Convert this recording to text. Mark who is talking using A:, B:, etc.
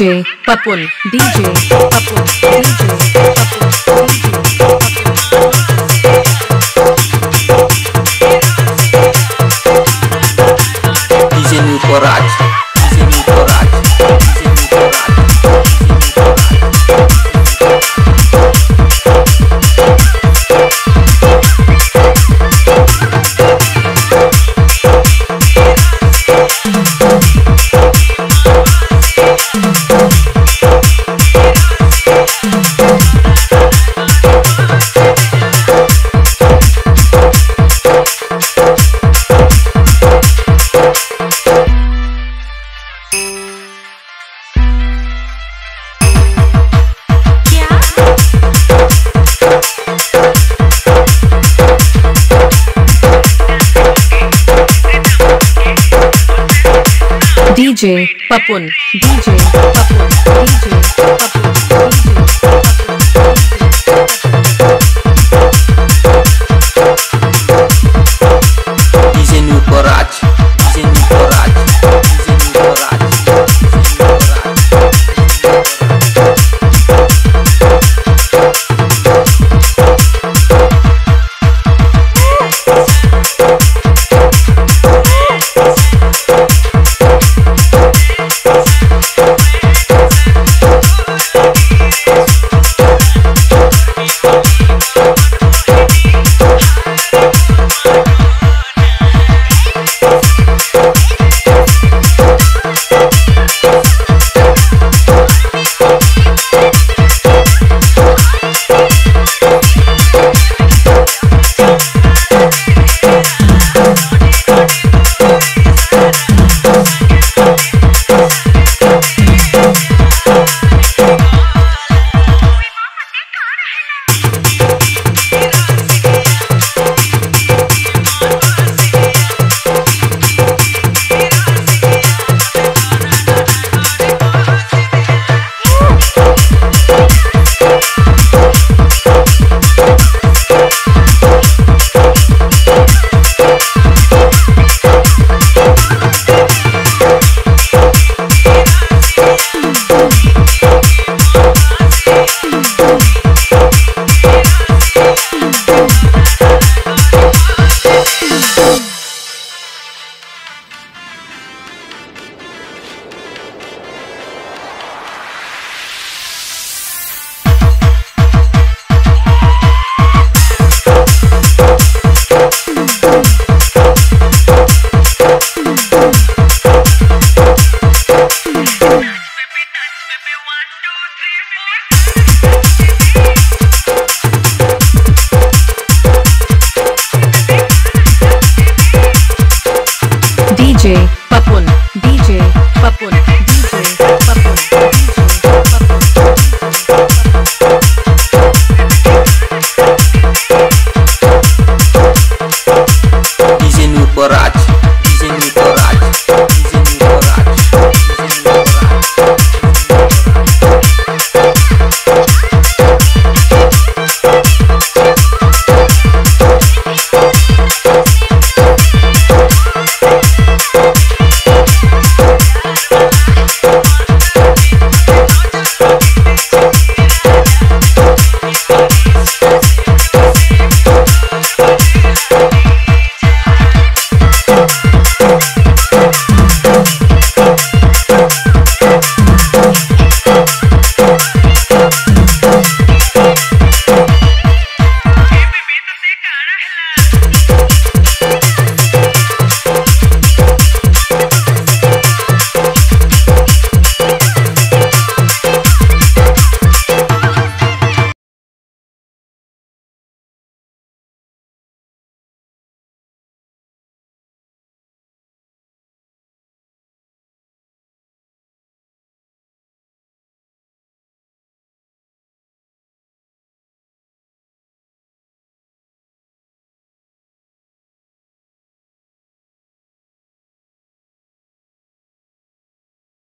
A: DJ Papul DJ Papul DJ. DJ Papun DJ Papun DJ Papun.